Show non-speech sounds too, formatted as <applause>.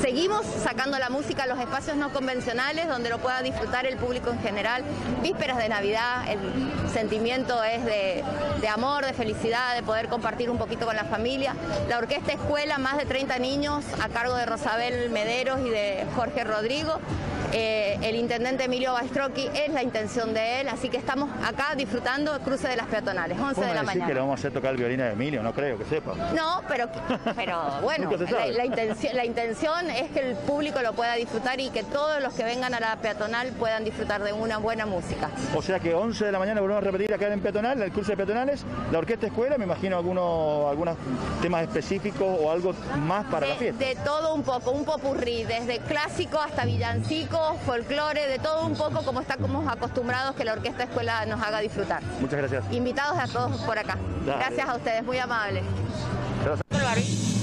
Seguimos sacando la música a los espacios no convencionales donde lo pueda disfrutar el público en general. Vísperas de Navidad, el sentimiento es de, de, amor, de felicidad, de poder compartir un poquito con la familia. La Orquesta Escuela, más de 30 niños a cargo de Rosabel Mederos y de Jorge Rodrigo. Eh, el intendente Emilio Bastrocchi es la intención de él, así que estamos acá disfrutando el cruce de las peatonales, 11 de la mañana. que le vamos a hacer tocar el violín a Emilio, no creo que sepa. No, pero, <laughs> pero bueno, la, intención, la intención es que el público lo pueda disfrutar y que todos los que vengan a la peatonal puedan disfrutar de una buena música. O sea que 11 de la mañana volvemos a repetir acá en peatonal, el cruce de peatonales, la orquesta escuela, me imagino algunos, algunos temas específicos o algo más para la fiesta. De todo un poco, un popurrí, desde clásico hasta villancico folclore, de todo un poco como estamos acostumbrados que la Orquesta Escuela nos haga disfrutar. Muchas gracias. Invitados a todos por acá. Gracias a ustedes, muy amables. Gracias.